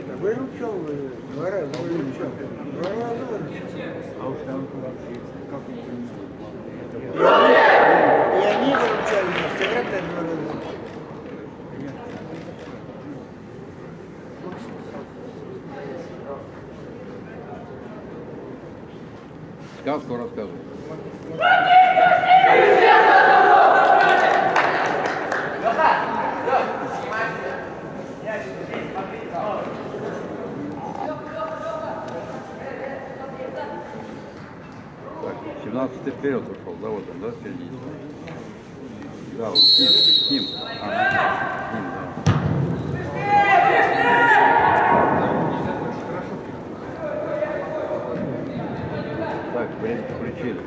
это выручал, два раза выручал. Два раза выручал. А уж там вообще как это И они выручали нас, когда ты два раза. Сказку расскажу. 15 период ушел, да, вот он, да, впереди. Да, вот Ким, Ким. А, Ким, да. Так, время включили.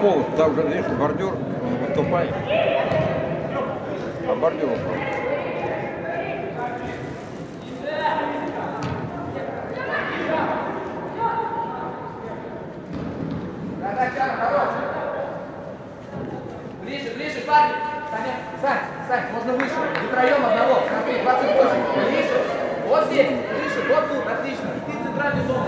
Пол, там же, видишь, бордюр, он выступает. А бордюр упал. Ближе, ближе, парни! Саня, Сань, Сань, можно выше. Не троем одного. Смотри, 28. Ближе. Вот здесь. Ближе. Вот тут. Отлично. Ты центральный зону.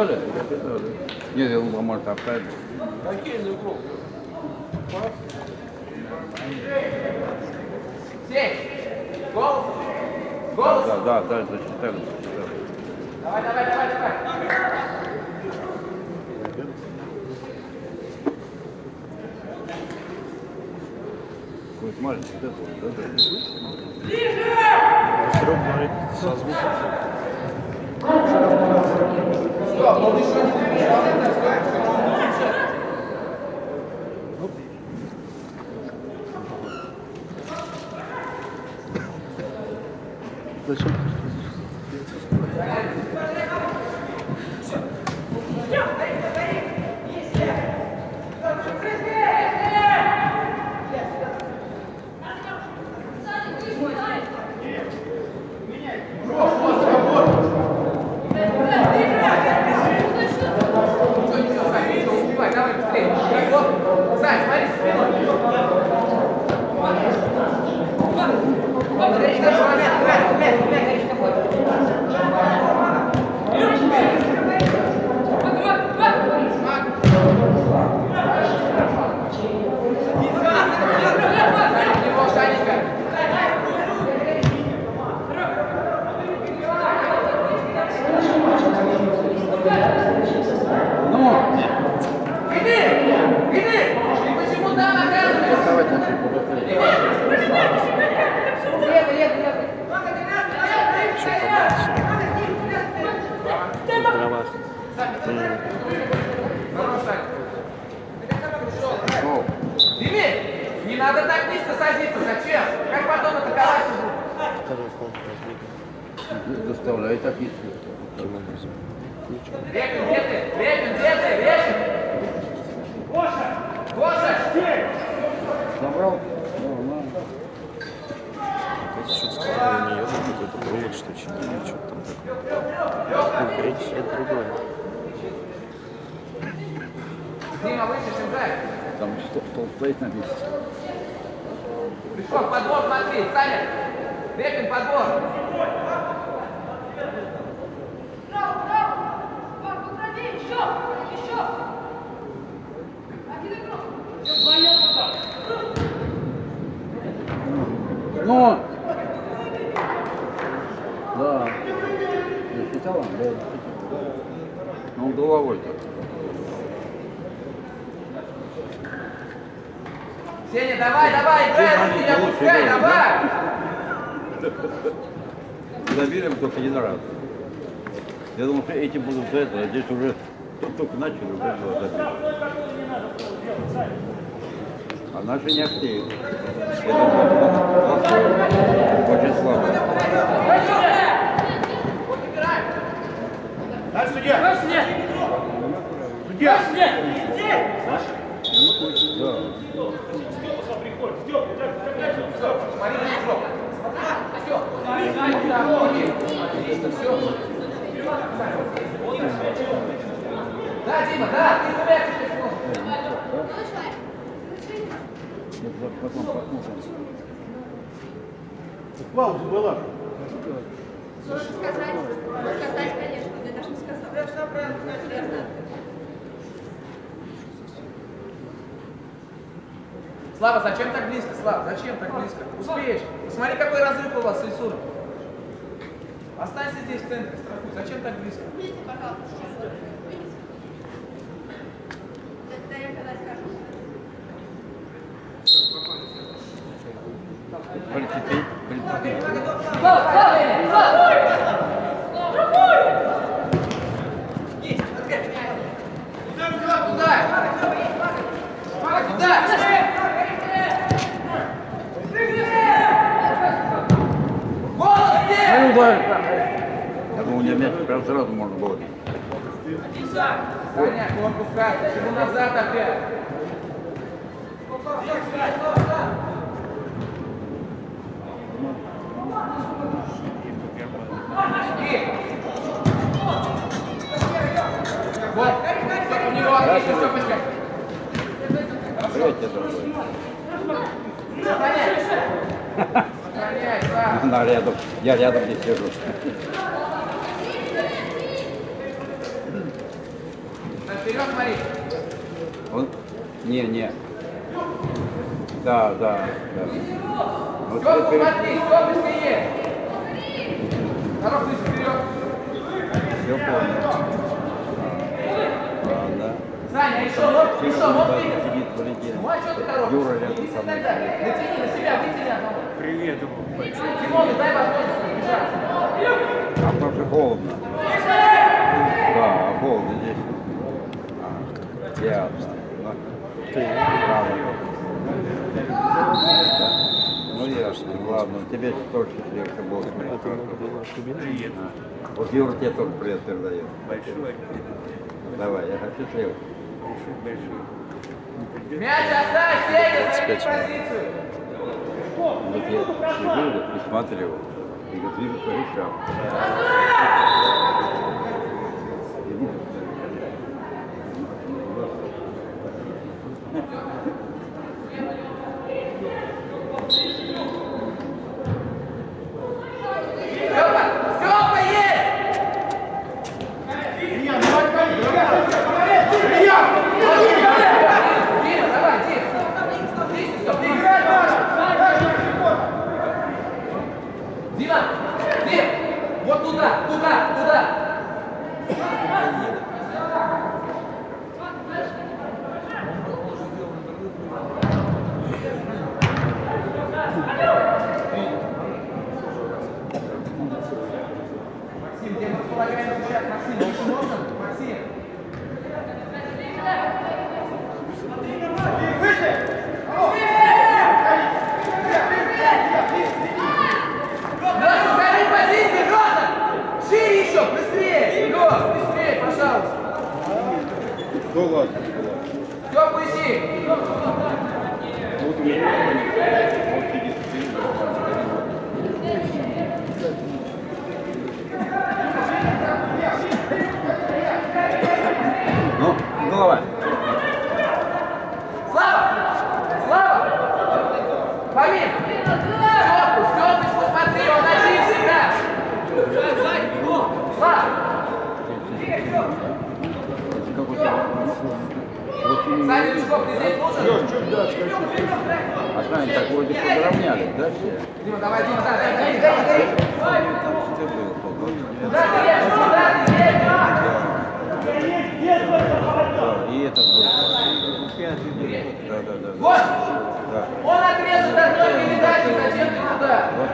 Засчитали? Засчитали. Нет, я думал, может, оставить. Сей, голос, голос. Да, да, да, засчитали. засчитали. Давай, давай, давай, давай. Вы смотрите, вот это вот, да, да. Серега говорит со звуком. Thank you. Дими, не надо так низко садиться. Зачем? Как потом атаковать будут? Доставляй так и Репин, где ты? Репин, где ты? Репин! Гоша! Гоша! Забрал? Нормально. Опять что-то сказали, не ёбан какой-то провод, что чинили, что-то там такое. Ну, речь это другое. Дима, выше, Шинзай. Там что стол стоит на месте. Пришел, подбор, смотри, Саня. Репин, подбор. Браво, браво! Марк, уходи, еще! Еще! Один игрок! Ну! Да. Не сначала? Да. Ну, он головой-то. Сеня, давай, давай, играй, руки не опускай, давай! Забили только один раз. Я думал, что эти будут это, а здесь уже тут только начали, уже два забили. А наши не думал, очень слабо. Дальше судья! Судья! Да. Смотри на игрок. Все. Отлично, все. Да, Дима, да, ты. Вот Потом посмотрим. Пауза была. Можно сказать, сказать, конечно, ты даже не сказал. Верно. Слава, зачем так близко, Слава? Зачем так близко? Успеешь. Посмотри, какой разрыв у вас с Ильсуром. Останься здесь в центре, страхуй. Зачем так близко? Видите, пожалуйста, сейчас. Видите? Да, да, я когда скажу. Прицепи, прицепи. Туда, туда! Слава, туда! Голос где? Ну, да. Я думал, не мяч прям сразу можно было. Саня, корпус как? Почему назад опять? Иди. Вот, у него отлично, Степочка. Привет тебе, дорогой. Сохраняй. Сохраняй, да. Она рядом. Я рядом здесь сижу. Вперед смотри. Не, не. Да, да, да. Вот Степа, теперь смотри, Степочка есть. Выше, вперед. все понял. Ладно. Саня, еще, вот, еще, вот двигаться. Ну а что ты торопишься? Юра рядом со мной. Натяни на себя, вытяни одного. Привет ему. Тимону, дай возможность разбежаться. А потому что холодно. Да, а холодно здесь. А, ясно. Ну, Право. Ну ясно. Ладно, тебе тоже было кабинет. Вот Юра тебе тоже привет передает. Большой. Давай, я хочу большой. Мяч оставь, Сеня, займи 25 минут. позицию. Вот я сижу, вот, присматривал, и говорит, вижу твой шаг. Максим, где предполагаем сейчас? Максим, очень нужен? Максим. Да ну ладно, да ладно. Все, пусти! Вот у меня. А там так вроде подровняли, да, все? Дима, давай, Дима, да, да, И этот был. Да, да, да. Вот! Он отрезал одной передачи, зачем ты туда? Вот,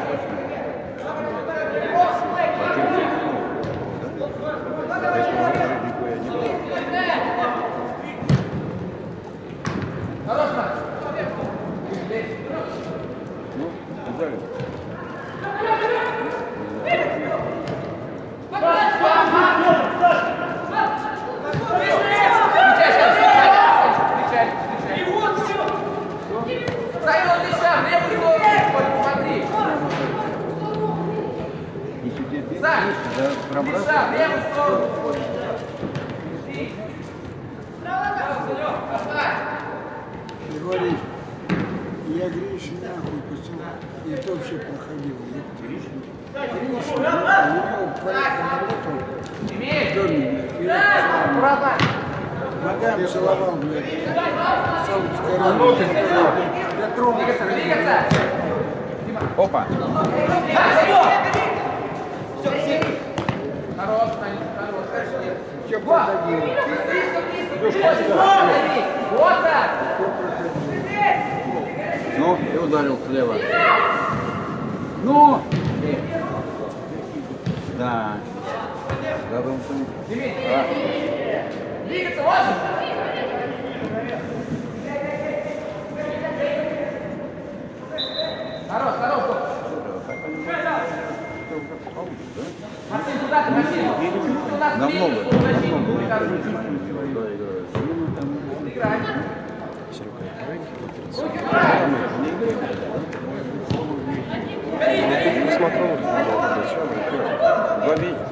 Ногами целовал, блядь. Сам скорее. Я тронул. Опа. Все, все. Хорош, Все, Вот так. Ну, и ударил слева. Ну! Да. Да, там Двигаться можно? Здорово, здорово, Максим, куда ты, Максим? У нас намного, намного. Играй. Руки брать! Смотрел, два видео.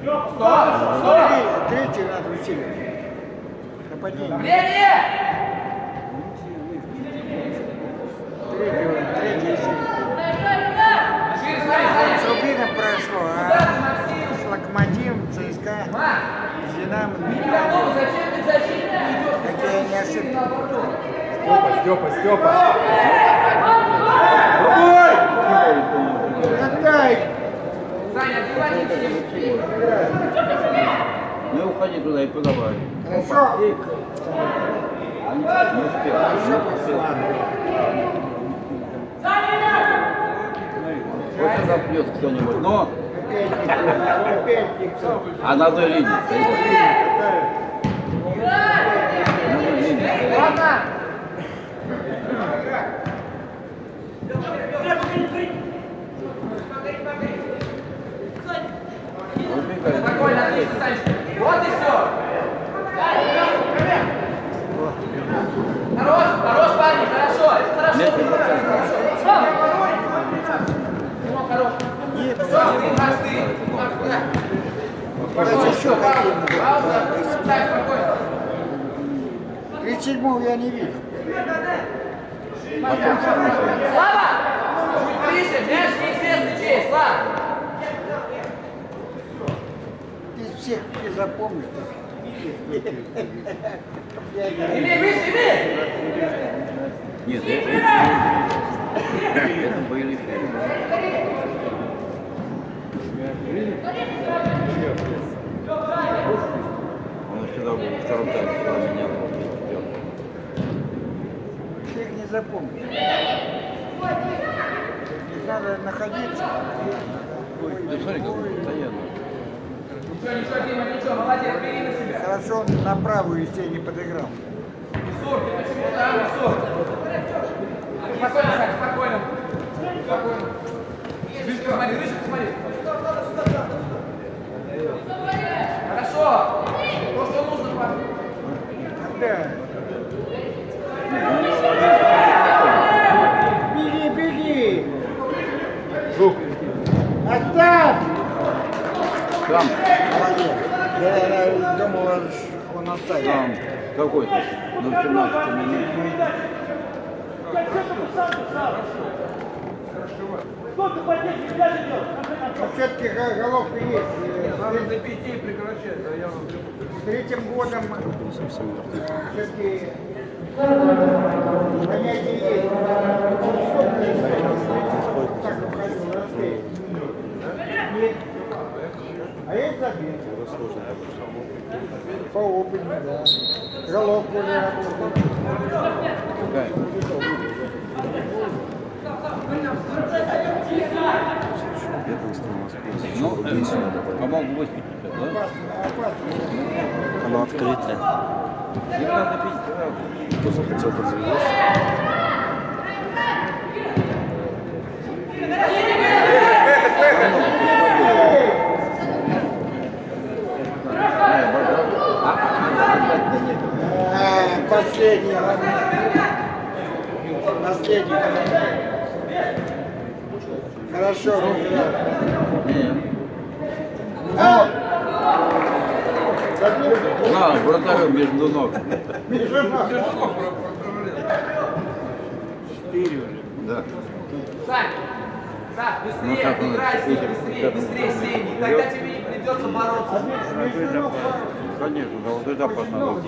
Третий раз усилий. Нападение. Третий, третий усилий. Субина прошло, а с Локомотивом, ЦСКА, с Динамо. Какие они ошибки. Степа, Степа, Степа. Ну уходи туда и подавай. Хорошо. Не успел. Не. Вот сюда плет кто-нибудь. Но а на той линии стоит. На той линии стоит. Ладно. Убегай. Спокойно, отлично, Санечка. Вот и все. Хорош, хорош, парни, хорошо. Это хорошо. Нет, нет, хорошо. нет. Хорошо. Сынок, хорош. Все, ты, Макс, ты. Макс, куда? Давайте еще какие-нибудь. Пауза. Так, спокойно. 37 я не видел. Слава! Ближе, мяч неизвестный чей, Слава. Из всех не имей! Нет, это, это были фильмы. Он всегда был в втором тайме, когда меня всех не запомнишь. Надо находиться. Ты смотри, как он постоянно. Ничего, ничего, Дима, ничего, молодец, бери на себя. Хорошо, на правую из не подыграл. Исур, ты почему там, Исур? Спокойно, Сань, спокойно. Спокойно. Выше посмотри, выше посмотри. Хорошо. То, что нужно, парень. Да. Беги! Там. Я, я думал, он оставит. там, какой-то, на 17 минут. Все-таки головка есть. Надо до пяти прекращать. С третьим годом все-таки понятие есть. Так уходил, рассеял. Нет. А есть забил. По опыту, да. Головку уже работает. Какая? Ну, добавили. помог 80, да? Пить сразу. Кто захотел подзавелся? Последний. Последний. Хорошо. А! На, вратарю между ног. Между ног. Да. Сань, Сань, Ну, быстрее, он, играй с ним, видишь, быстрее, быстрее с ними. идет. Тогда тебе не придется бороться. Конечно, да, вот это надо.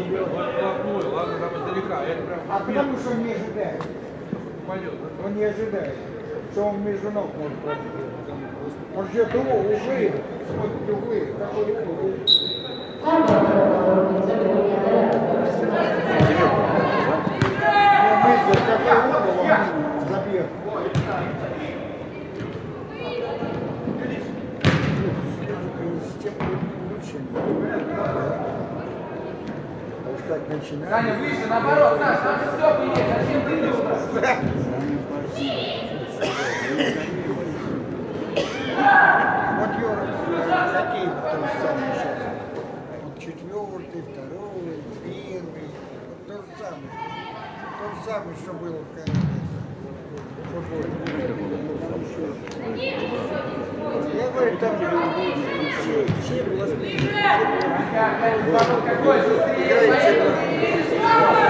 А потому что он не ожидает. Он не ожидает, что он между ног может пробить. Он ждет угол, углы, смотрит углы, какой угол. Но мысль, какой угол он забьет. С тем лучше. Уж как начинать. Саня, выше, наоборот, Саш, там же Степа есть, зачем ты? Вот Юра, хоккей то же самое сейчас. Вот четвертый, второй, первый. Вот то же самое. То же самое, что было в Канаде. Я говорю, там все, все воспитаны. Какой быстрее, поехали.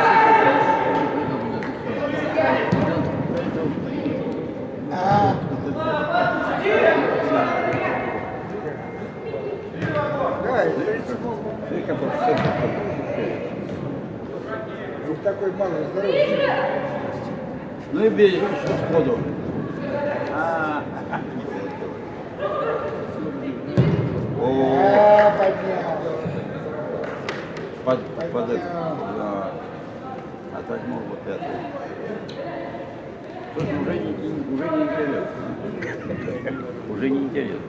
Да, и 37 Ты как вот центр И такой малый здоровый. Ну и бей сходу. О, А, поднял. под, под это. Да. А ну это. Слушай, уже не, уже не интересно. Уже не интересно.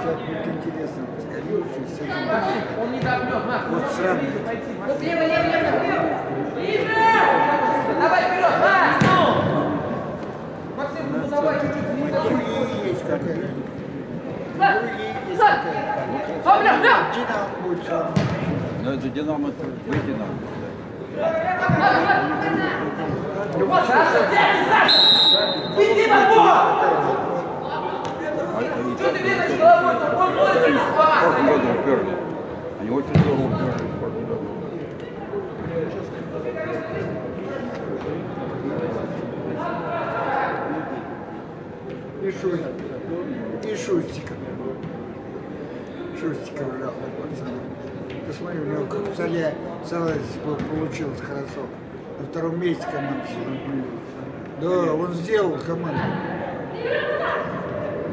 Сейчас будет интересно. С этим. Он не догнет, Макс. Вот сравнивать. Вот лево, лево, лево, лево. Давай вперед, Макс, ну! Максим, ну давай чуть-чуть есть какая-то. Динамо. Но это Динамо выйти нам. Вот, Саша, дядя, Саша! Иди на пол! Что ты лезешь головой? Он году уперли. Они очень здорово уперли. И Шустик. И Шустика. Шустика ужасно пацан. Посмотри, у него как в Сале Сале получилось хорошо. На втором месте команда. Да, он сделал команду.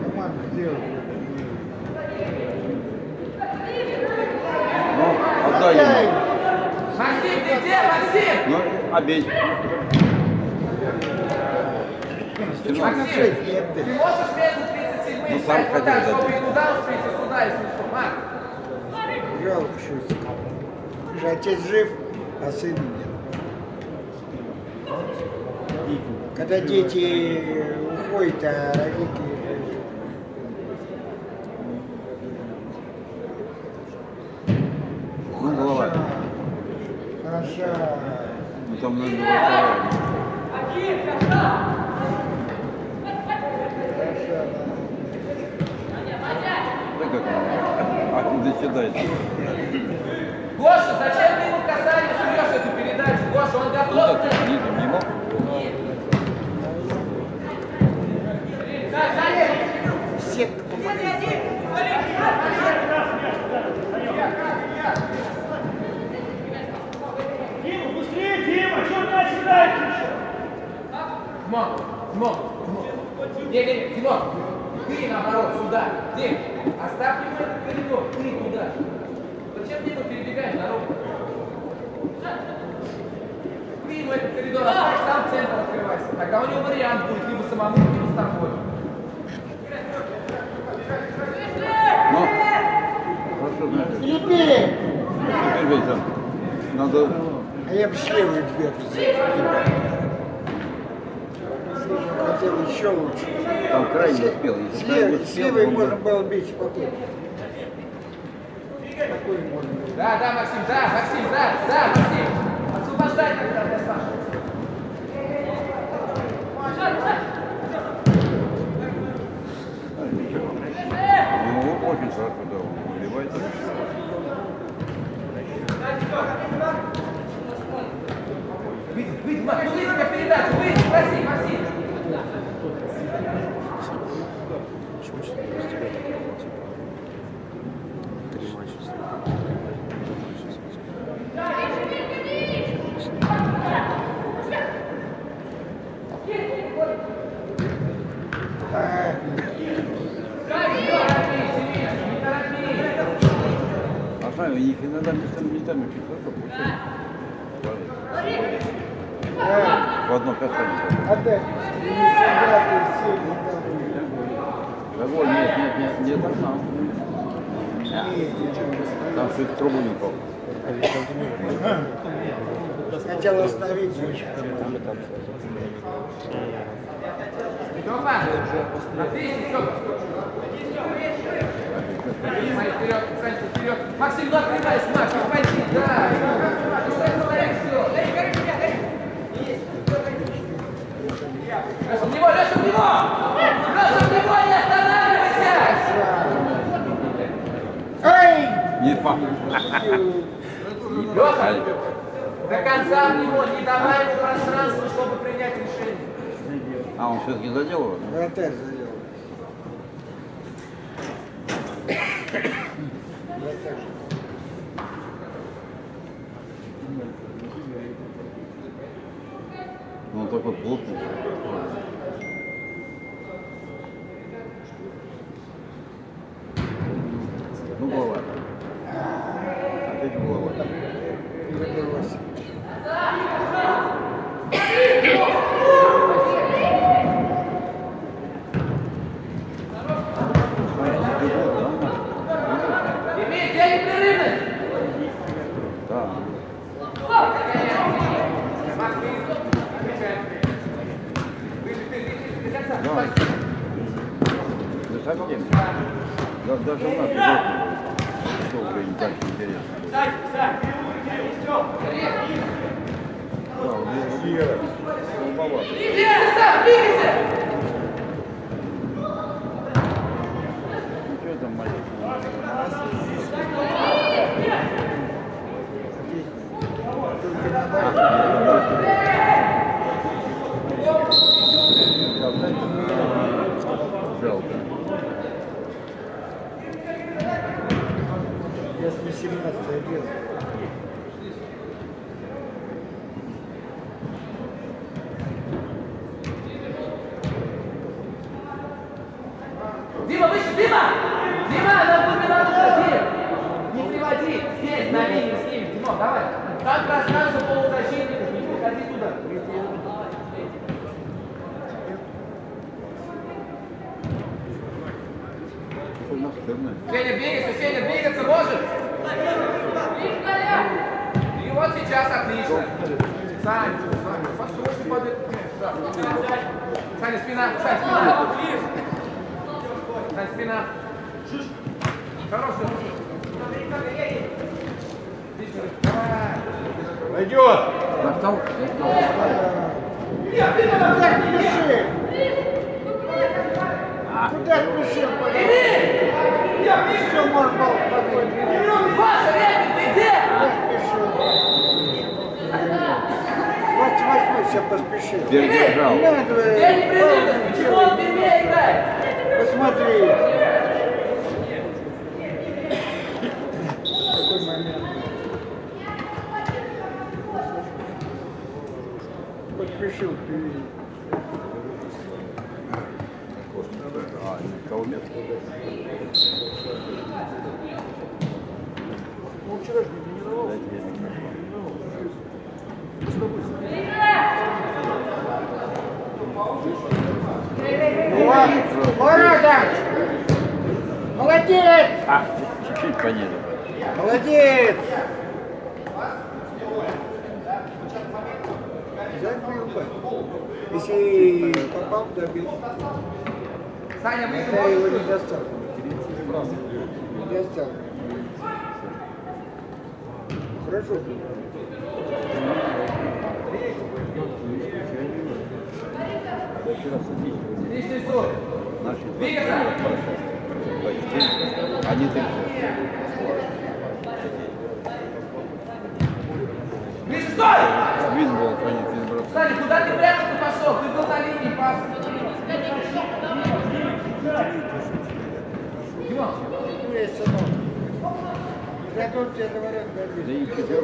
Команду сделал. Ну, отдай ему. Максим, ты где, Максим? Ну, обей. Ты можешь между 37 Ну, и сам стать вот так, чтобы и туда успеть, и сюда, если что, Марк? Жалко Шустика. Же отец жив, а сына нет. Когда дети уходят, а родители. Ну, голова. Хорошо. Ну, там, наверное, голова. Досчитается. Гоша, зачем ты ему в касание суешь эту передачу? Гоша, он Ну, готов. так, не, не мог. Сетка помогает. Дима, быстрее, Дима, что ты ожидаешь еще? Тимон, Тимон, Тимон. Не, не, не, Тимон, ты наоборот, сюда. Дим, оставь ему этот коридор, ты туда. Зачем ты ему перебегаешь дорогу? Ты ему этот коридор оставь, сам центр открывайся. Тогда у него вариант будет либо самому, либо с тобой. Ну, хорошо, там надо... А я бы с левой дверь Хотел еще лучше. Там крайне успел. Если С крайне левой, с успел, левой он бы- можно было бить спокойно. Было. Да, да, Максим, да, Максим, да, да, Максим. Освобождай тогда для Саши. Ну, очень жарко, да, он наливается. Выйди, выйди, Макс, ну выйди как передачу, выйди, проси, Максим. Почему что ли без тебя так было, типа? Три матча сыграли. А, Не торопи, Семенович, не торопи. А знаю, у них иногда местами, местами очень хорошо получается. да. В одно И не всегда ты сильно там. Какой? Нет, нет, нет, нет, там не. Там что-то в трубу не попал. Хотел остановить Тёма. Смотри, вперед. Максим, ну открывайся, Макс, ну пойди, да. Ну что это стоишь, всё? Леша, в него, Леша, в него! Леша, в него, не останавливайся! Ай! Не па. Леша, до конца в него, не давай ему пространства, чтобы принять решение. А, он все-таки задел его? Вратарь завел. Вратарь. Ну, он такой плотный. Ну, голова. А ты голова. Егор Васильевич. Имей день непрерывность. Да. Да. Ты совсем. Да, даже у нас. Что уже не так интересно. Да, слабовато. Двигайся, двигайся. Ну, что там маленький? Только на Жалко. Я с 18 лет. Дима, выше, Дима! Дима, нам будет надо уходи! Не приводи! Здесь, на линии с ними, Дима, давай! Там пространство полузащитников, не приходи туда! Сеня, двигайся, Сеня, двигаться можешь? И вот сейчас отлично. Саня, Саня, постройся под. Саня, спина, Саня, спина. Саня, спина. Хорош, Отлично, давай. Пойдет. Достал? Достал. Куда спешил? Куда спешил? Все можно было спокойно. Паша, Ребят, ты где? Куда спешил? 28 все впервые играет? Посмотри. Такой момент. Поспешил впереди. А, кого нет? Ну, вчера же не тренировался. Дайте я микрофон. Ладно, ура, да! Молодец! А, чуть-чуть. Молодец! Если попал, добил. Саня, выше Я его не достал. Не достал. Хорошо срок. Наши Двигаться! Они три. Миша, стой! Саня, куда ты прятаться пошел? Ты был на линии пас.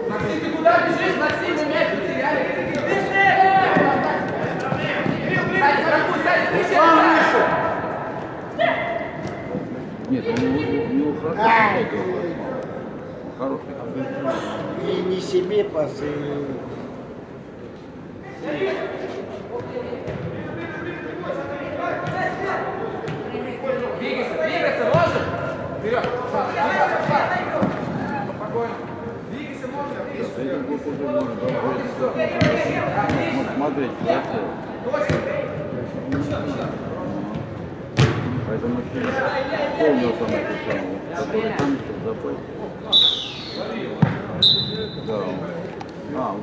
Максим, ты куда бежишь? Максим, мы мяч потеряли. Саня, страхуй, Саня, ты еще Нет, у у него хорошо. Ай, Хороший. И не себе пасы. Двигайся, двигаться можешь? Вперед. Спокойно. Двигайся, можешь, С двигайся. этим год уже можно договориться. Ну, смотреть, да. Поэтому еще помнил там эту самую, который там забыл. Да. А,